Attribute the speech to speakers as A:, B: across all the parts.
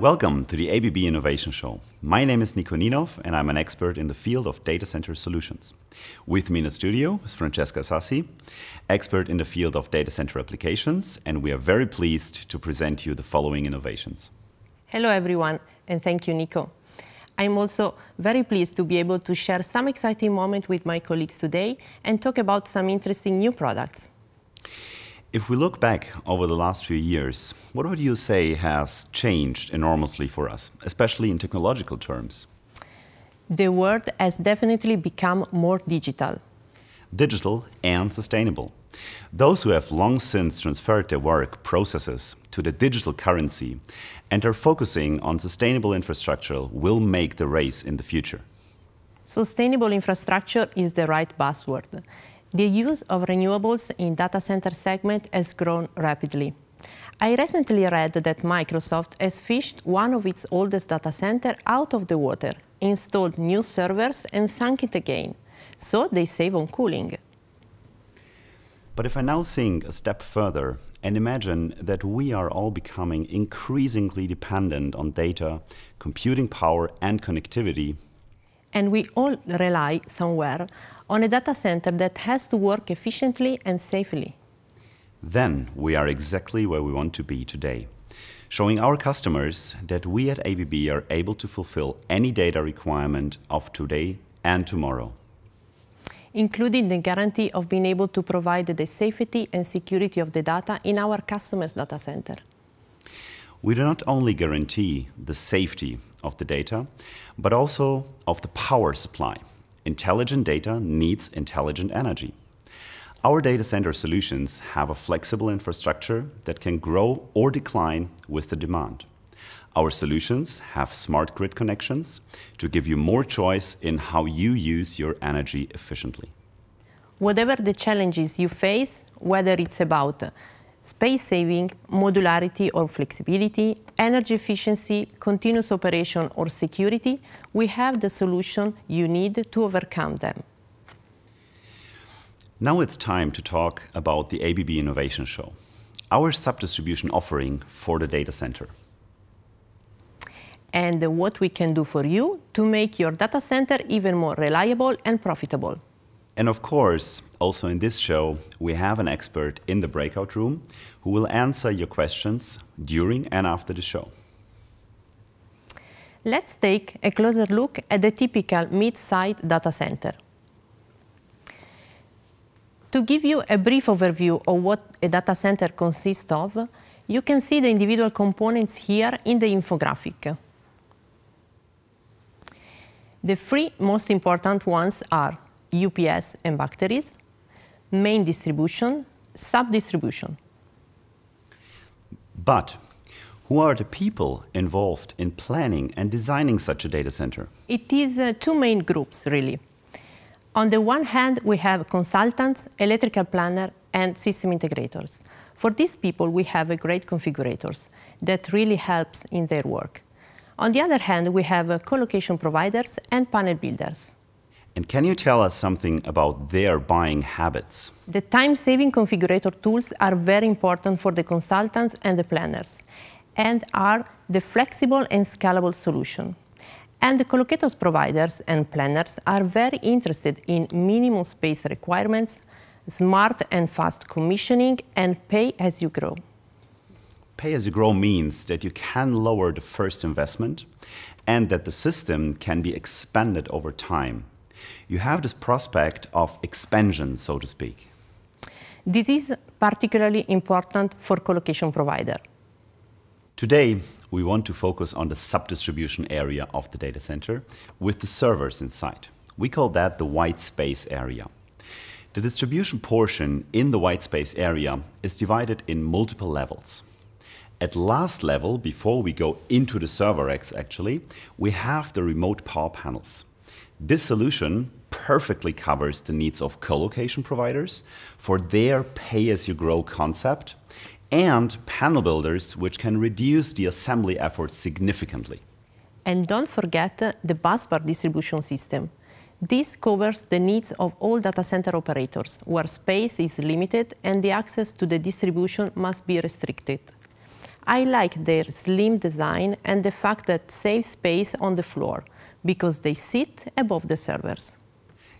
A: Welcome to the ABB Innovation Show. My name is Nico Ninov, and I'm an expert in the field of data center solutions. With me in the studio is Francesca Sassi, expert in the field of data center applications, and we are very pleased to present you the following innovations.
B: Hello, everyone, and thank you, Nico. I'm also very pleased to be able to share some exciting moments with my colleagues today and talk about some interesting new products.
A: If we look back over the last few years, what would you say has changed enormously for us, especially in technological terms?
B: The world has definitely become more digital.
A: Digital and sustainable. Those who have long since transferred their work processes to the digital currency and are focusing on sustainable infrastructure will make the race in the future.
B: Sustainable infrastructure is the right buzzword. The use of renewables in data center segment has grown rapidly. I recently read that Microsoft has fished one of its oldest data center out of the water, installed new servers and sunk it again, so they save on cooling.
A: But if I now think a step further and imagine that we are all becoming increasingly dependent on data, computing power and connectivity.
B: And we all rely somewhere on a data center that has to work efficiently and safely.
A: Then we are exactly where we want to be today, showing our customers that we at ABB are able to fulfill any data requirement of today and tomorrow.
B: Including the guarantee of being able to provide the safety and security of the data in our customer's data center.
A: We do not only guarantee the safety of the data, but also of the power supply Intelligent data needs intelligent energy. Our data center solutions have a flexible infrastructure that can grow or decline with the demand. Our solutions have smart grid connections to give you more choice in how you use your energy efficiently.
B: Whatever the challenges you face, whether it's about space saving, modularity or flexibility, energy efficiency, continuous operation or security, we have the solution you need to overcome them.
A: Now it's time to talk about the ABB Innovation Show, our sub-distribution offering for the data center.
B: And what we can do for you to make your data center even more reliable and profitable.
A: And of course, also in this show, we have an expert in the breakout room who will answer your questions during and after the show.
B: Let's take a closer look at the typical mid-site data center. To give you a brief overview of what a data center consists of, you can see the individual components here in the infographic. The three most important ones are UPS and batteries, main distribution, sub-distribution.
A: But who are the people involved in planning and designing such a data center?
B: It is uh, two main groups, really. On the one hand, we have consultants, electrical planner, and system integrators. For these people, we have a great configurators that really helps in their work. On the other hand, we have uh, co-location providers and panel builders.
A: And can you tell us something about their buying habits?
B: The time-saving configurator tools are very important for the consultants and the planners and are the flexible and scalable solution. And the collocators providers and planners are very interested in minimum space requirements, smart and fast commissioning, and pay as you grow.
A: Pay as you grow means that you can lower the first investment and that the system can be expanded over time you have this prospect of expansion, so to speak.
B: This is particularly important for colocation provider.
A: Today, we want to focus on the sub-distribution area of the data center with the servers inside. We call that the white space area. The distribution portion in the white space area is divided in multiple levels. At last level, before we go into the server racks actually, we have the remote power panels. This solution perfectly covers the needs of co-location providers for their pay-as-you-grow concept and panel builders which can reduce the assembly effort significantly.
B: And don't forget the busbar distribution system. This covers the needs of all data center operators, where space is limited and the access to the distribution must be restricted. I like their slim design and the fact that save space on the floor because they sit above the servers.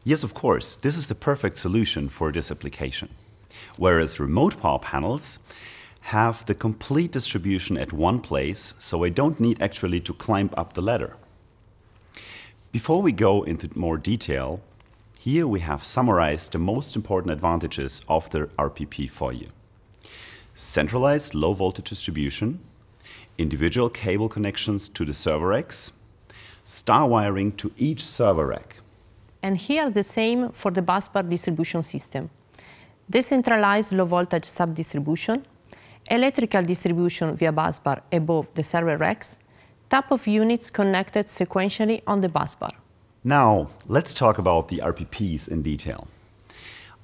A: Yes, of course, this is the perfect solution for this application. Whereas remote power panels have the complete distribution at one place, so I don't need actually to climb up the ladder. Before we go into more detail, here we have summarized the most important advantages of the RPP for you. Centralized low voltage distribution, individual cable connections to the server racks, star wiring to each server rack.
B: And here the same for the busbar distribution system. Decentralized low voltage sub-distribution, electrical distribution via busbar above the server racks, tap-off units connected sequentially on the busbar.
A: Now, let's talk about the RPPs in detail.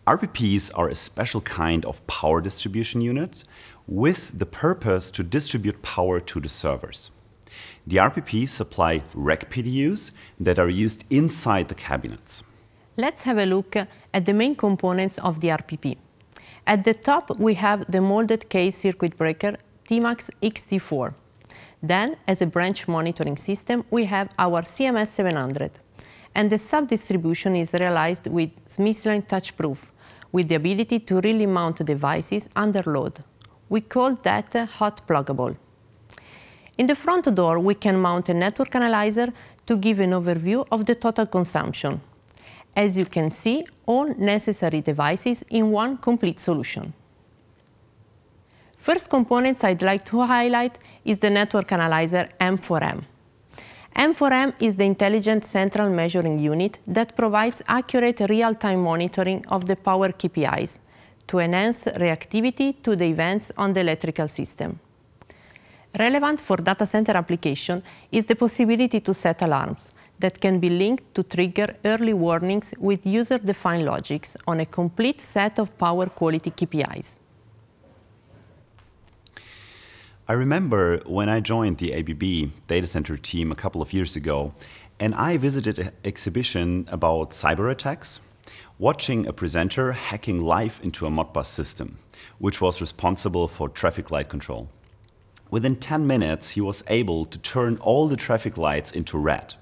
A: RPPs are a special kind of power distribution unit with the purpose to distribute power to the servers. The RPPs supply rack PDUs that are used inside the cabinets.
B: Let's have a look at the main components of the RPP. At the top, we have the molded case circuit breaker TMAX XT4. Then, as a branch monitoring system, we have our CMS 700. And the sub-distribution is realized with SMISSLINE TouchProof, with the ability to really mount devices under load. We call that uh, hot pluggable. In the front door, we can mount a network analyzer to give an overview of the total consumption. As you can see, all necessary devices in one complete solution. First components I'd like to highlight is the network analyzer M4M. M4M is the intelligent central measuring unit that provides accurate real-time monitoring of the power KPIs to enhance reactivity to the events on the electrical system. Relevant for data center application is the possibility to set alarms that can be linked to trigger early warnings with user-defined logics on a complete set of power quality KPIs.
A: I remember when I joined the ABB data center team a couple of years ago, and I visited an exhibition about cyber attacks, watching a presenter hacking live into a Modbus system, which was responsible for traffic light control. Within 10 minutes, he was able to turn all the traffic lights into red.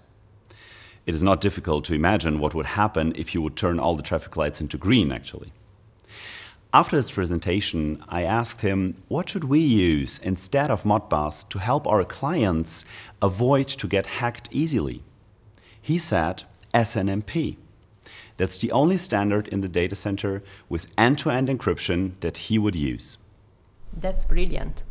A: It is not difficult to imagine what would happen if you would turn all the traffic lights into green, actually. After his presentation, I asked him, what should we use instead of Modbus to help our clients avoid to get hacked easily? He said, SNMP. That's the only standard in the data center with end-to-end -end encryption that he would use.
B: That's brilliant.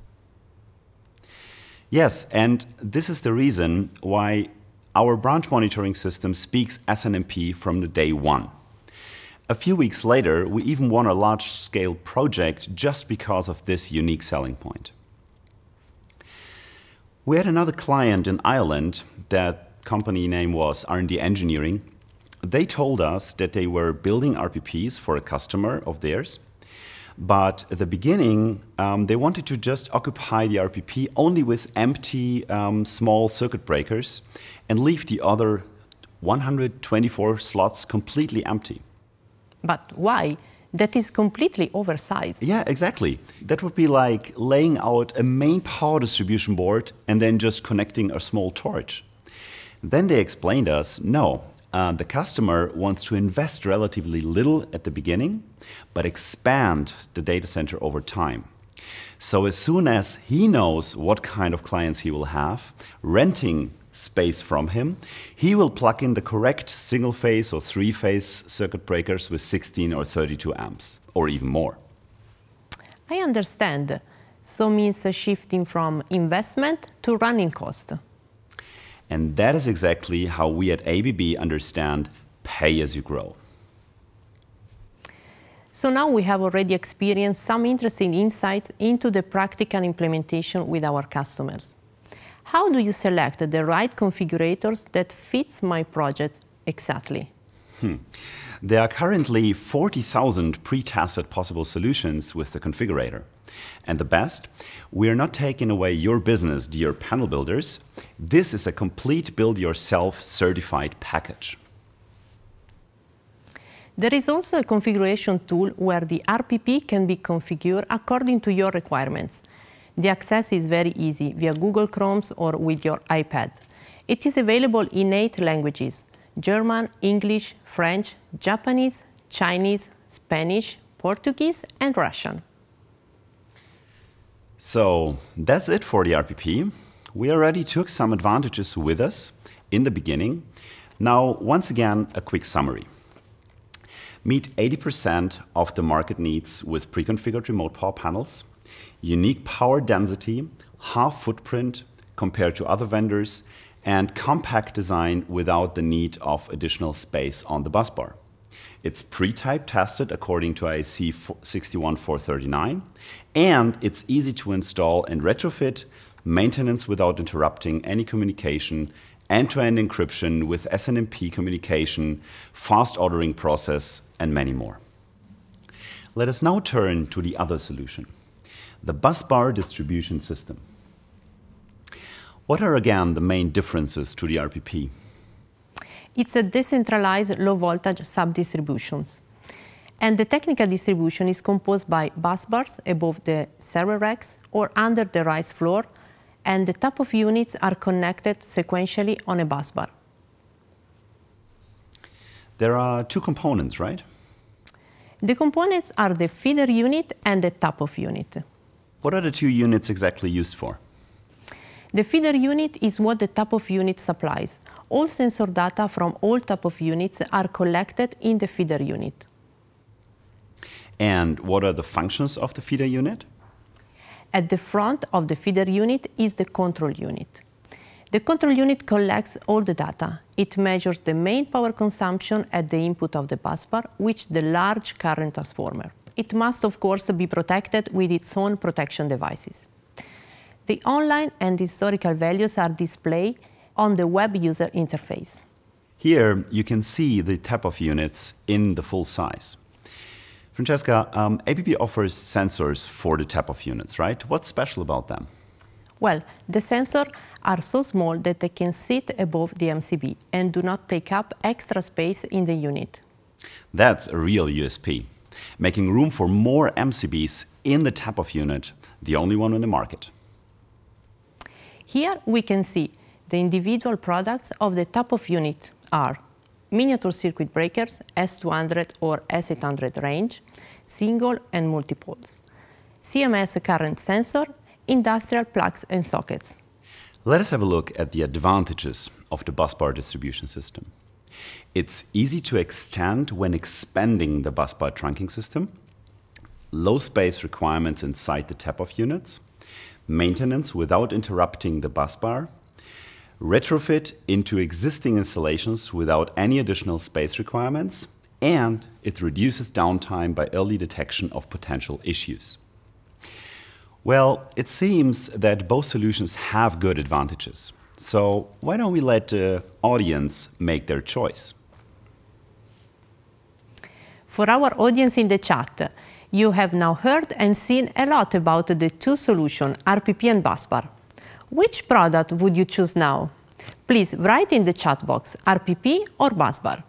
A: Yes, and this is the reason why our branch monitoring system speaks SNMP from the day one. A few weeks later, we even won a large-scale project just because of this unique selling point. We had another client in Ireland, that company name was R&D Engineering. They told us that they were building RPPs for a customer of theirs, but at the beginning, um, they wanted to just occupy the RPP only with empty um, small circuit breakers and leave the other 124 slots completely empty.
B: But why? That is completely oversized.
A: Yeah, exactly. That would be like laying out a main power distribution board and then just connecting a small torch. Then they explained us, no, uh, the customer wants to invest relatively little at the beginning, but expand the data center over time. So as soon as he knows what kind of clients he will have, renting space from him, he will plug in the correct single phase or three phase circuit breakers with 16 or 32 amps, or even more.
B: I understand. So means a shifting from investment to running cost.
A: And that is exactly how we at ABB understand pay as you grow.
B: So now we have already experienced some interesting insights into the practical implementation with our customers. How do you select the right configurators that fits my project exactly?
A: Hmm. There are currently 40,000 pre-tested possible solutions with the configurator. And the best, we are not taking away your business, dear panel builders. This is a complete build-yourself certified package.
B: There is also a configuration tool where the RPP can be configured according to your requirements. The access is very easy via Google Chromes or with your iPad. It is available in eight languages, German, English, French, Japanese, Chinese, Spanish, Portuguese, and Russian.
A: So that's it for the RPP. We already took some advantages with us in the beginning. Now, once again, a quick summary. Meet 80% of the market needs with pre-configured remote power panels, unique power density, half footprint compared to other vendors, and compact design without the need of additional space on the busbar. It's pre-type tested according to IEC 61439, and it's easy to install and retrofit, maintenance without interrupting any communication, end-to-end -end encryption with SNMP communication, fast ordering process, and many more. Let us now turn to the other solution, the busbar distribution system. What are again the main differences to the RPP?
B: It's a decentralized low-voltage sub-distributions. And the technical distribution is composed by bus bars above the server racks or under the rise floor, and the tap-off units are connected sequentially on a bus bar.
A: There are two components, right?
B: The components are the feeder unit and the tap-off unit.
A: What are the two units exactly used for?
B: The feeder unit is what the tap-off unit supplies. All sensor data from all tap-off units are collected in the feeder unit.
A: And what are the functions of the feeder unit?
B: At the front of the feeder unit is the control unit. The control unit collects all the data. It measures the main power consumption at the input of the busbar, which the large current transformer. It must, of course, be protected with its own protection devices. The online and historical values are displayed on the web user interface.
A: Here you can see the tap-off units in the full size. Francesca, um, ABB offers sensors for the tap-off units, right? What's special about them?
B: Well, the sensors are so small that they can sit above the MCB and do not take up extra space in the unit.
A: That's a real USP, making room for more MCBs in the tap-off unit, the only one in the market.
B: Here we can see the individual products of the tap-off unit are miniature circuit breakers, S200 or S800 range, single and multipoles, CMS current sensor, industrial plugs and sockets.
A: Let us have a look at the advantages of the busbar distribution system. It's easy to extend when expanding the busbar trunking system, low space requirements inside the tap-off units, maintenance without interrupting the busbar, retrofit into existing installations without any additional space requirements, and it reduces downtime by early detection of potential issues. Well, it seems that both solutions have good advantages. So why don't we let the audience make their choice?
B: For our audience in the chat, you have now heard and seen a lot about the two solutions, RPP and Busbar. Which product would you choose now? Please write in the chat box, RPP or Busbar.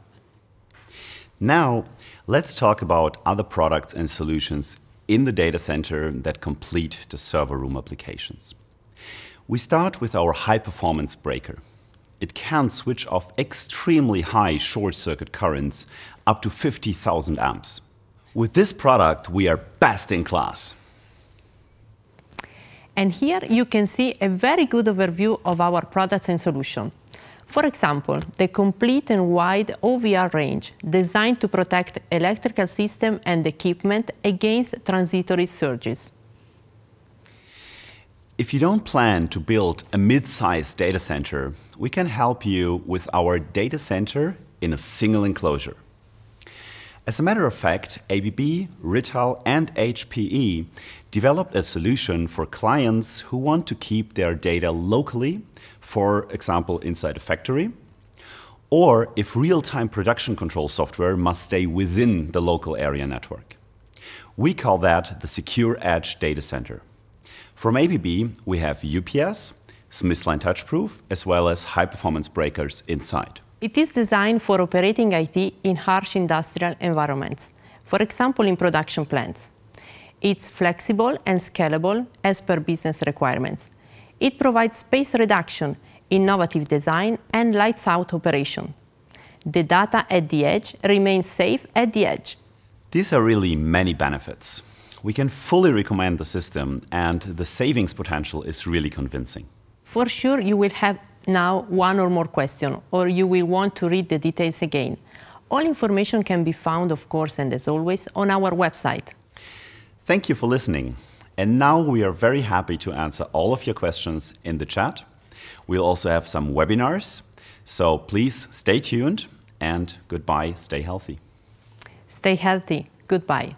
A: Now, let's talk about other products and solutions in the data center that complete the server room applications. We start with our high-performance breaker. It can switch off extremely high short-circuit currents up to 50,000 amps. With this product, we are best in class.
B: And here you can see a very good overview of our products and solutions. For example, the complete and wide OVR range designed to protect electrical system and equipment against transitory surges.
A: If you don't plan to build a mid-sized data center, we can help you with our data center in a single enclosure. As a matter of fact, ABB, Rittal, and HPE developed a solution for clients who want to keep their data locally, for example, inside a factory, or if real-time production control software must stay within the local area network. We call that the Secure Edge Data Center. From ABB, we have UPS, SMISSLINE TouchProof, as well as high-performance breakers inside.
B: It is designed for operating IT in harsh industrial environments, for example in production plants. It's flexible and scalable as per business requirements. It provides space reduction, innovative design, and lights out operation. The data at the edge remains safe at the edge.
A: These are really many benefits. We can fully recommend the system, and the savings potential is really convincing.
B: For sure, you will have now one or more question, or you will want to read the details again. All information can be found, of course, and as always, on our website.
A: Thank you for listening. And now we are very happy to answer all of your questions in the chat. We'll also have some webinars. So please stay tuned and goodbye, stay healthy.
B: Stay healthy. Goodbye.